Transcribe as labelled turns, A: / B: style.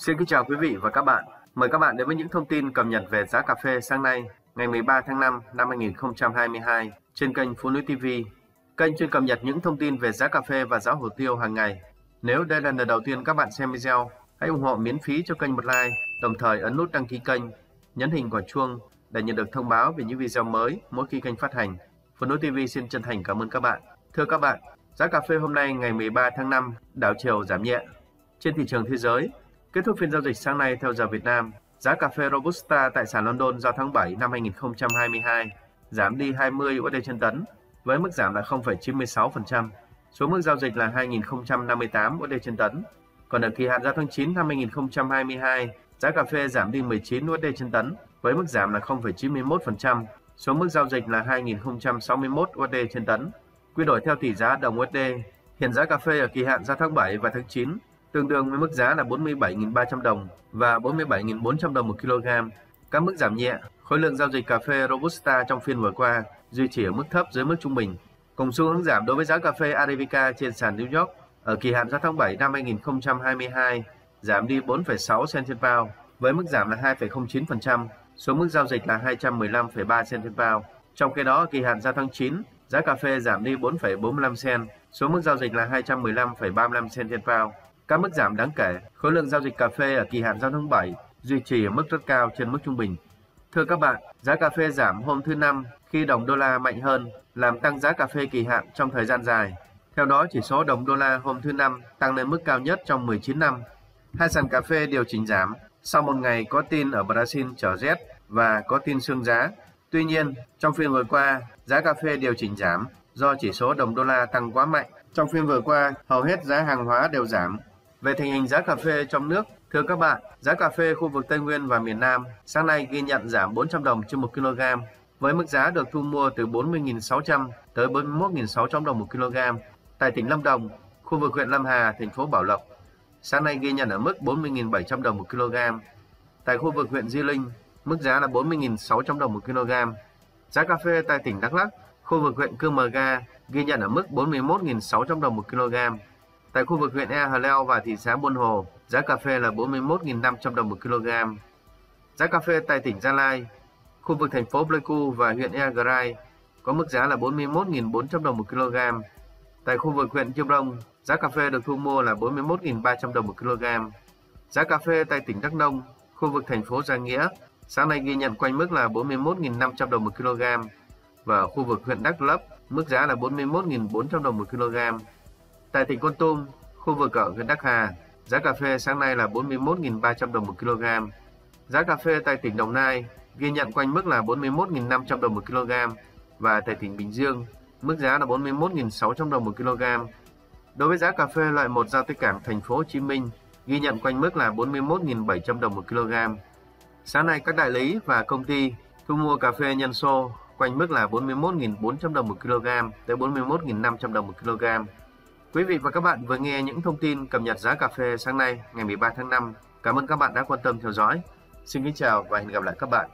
A: Xin kính chào quý vị và các bạn. Mời các bạn đến với những thông tin cập nhật về giá cà phê sáng nay, ngày 13 tháng 5 năm 2022 trên kênh Phụ Nữ TV. Kênh chuyên cập nhật những thông tin về giá cà phê và giá hồ tiêu hàng ngày. Nếu đây là lần đầu tiên các bạn xem video, hãy ủng hộ miễn phí cho kênh một like, đồng thời ấn nút đăng ký kênh, nhấn hình quả chuông để nhận được thông báo về những video mới mỗi khi kênh phát hành. Phụ Nữ TV xin chân thành cảm ơn các bạn. Thưa các bạn, giá cà phê hôm nay ngày 13 tháng 5 đảo chiều giảm nhẹ. Trên thị trường thế giới, Kết thúc phiên giao dịch sáng nay theo giờ Việt Nam, giá cà phê Robusta tại sàn London giao tháng 7 năm 2022 giảm đi 20 USD trên tấn, với mức giảm là 0,96%, số mức giao dịch là 2.058 USD trên tấn. Còn ở kỳ hạn giao tháng 9 năm 2022, giá cà phê giảm đi 19 USD trên tấn, với mức giảm là 0,91%, số mức giao dịch là 2.061 USD trên tấn. Quy đổi theo tỷ giá đồng USD, hiện giá cà phê ở kỳ hạn giao tháng 7 và tháng 9 tương đương với mức giá là 47.300 đồng và 47.400 đồng một kg. Các mức giảm nhẹ, khối lượng giao dịch cà phê Robusta trong phiên vừa qua duy trì ở mức thấp dưới mức trung bình. Cùng xu hướng giảm đối với giá cà phê Arabica trên sàn New York ở kỳ hạn ra tháng 7 năm 2022 giảm đi 4,6 cent trên bao với mức giảm là 2,09%, số mức giao dịch là 215,3 cent trên bao. Trong khi đó, kỳ hạn ra tháng 9, giá cà phê giảm đi 4,45 cent, số mức giao dịch là 215,35 cent trên bao. Các mức giảm đáng kể, khối lượng giao dịch cà phê ở kỳ hạn giao tháng 7 duy trì ở mức rất cao trên mức trung bình. Thưa các bạn, giá cà phê giảm hôm thứ Năm khi đồng đô la mạnh hơn, làm tăng giá cà phê kỳ hạn trong thời gian dài. Theo đó, chỉ số đồng đô la hôm thứ Năm tăng lên mức cao nhất trong 19 năm. Hai sàn cà phê điều chỉnh giảm sau một ngày có tin ở Brazil trở rét và có tin sương giá. Tuy nhiên, trong phiên vừa qua, giá cà phê điều chỉnh giảm do chỉ số đồng đô la tăng quá mạnh. Trong phiên vừa qua, hầu hết giá hàng hóa đều giảm về tình hình giá cà phê trong nước, thưa các bạn, giá cà phê khu vực Tây Nguyên và miền Nam sáng nay ghi nhận giảm 400 đồng trên 1 kg, với mức giá được thu mua từ 40.600 tới 41.600 đồng 1 kg. Tại tỉnh Lâm Đồng, khu vực huyện Lâm Hà, thành phố Bảo Lộc, sáng nay ghi nhận ở mức 40.700 đồng 1 kg. Tại khu vực huyện Di Linh, mức giá là 40.600 đồng 1 kg. Giá cà phê tại tỉnh Đắk Lắk, khu vực huyện Cư Mờ Ga ghi nhận ở mức 41.600 đồng 1 kg. Tại khu vực huyện E Hà Leo và thị xã Buôn Hồ, giá cà phê là 41.500 đồng một kg. Giá cà phê tại tỉnh Gia Lai, khu vực thành phố Pleiku và huyện E Grai có mức giá là 41.400 đồng một kg. Tại khu vực huyện Chiêm Rông, giá cà phê được thu mua là 41.300 đồng một kg. Giá cà phê tại tỉnh Đắk Nông, khu vực thành phố Gia Nghĩa, sáng nay ghi nhận quanh mức là 41.500 đồng một kg và ở khu vực huyện Đắk Lấp, mức giá là 41.400 đồng một kg. Tại tỉnh Con Tum, khu vực ở huyện Đắc Hà, giá cà phê sáng nay là 41.300 đồng một kg. Giá cà phê tại tỉnh Đồng Nai ghi nhận quanh mức là 41.500 đồng một kg và tại tỉnh Bình Dương, mức giá là 41.600 đồng một kg. Đối với giá cà phê loại 1 giao tới cảng thành phố Hồ Chí Minh ghi nhận quanh mức là 41.700 đồng một kg. Sáng nay các đại lý và công ty thu mua cà phê nhân xô quanh mức là 41.400 đồng một kg tới 41.500 đồng một kg. Quý vị và các bạn vừa nghe những thông tin cập nhật giá cà phê sáng nay, ngày 13 tháng 5. Cảm ơn các bạn đã quan tâm theo dõi. Xin kính chào và hẹn gặp lại các bạn.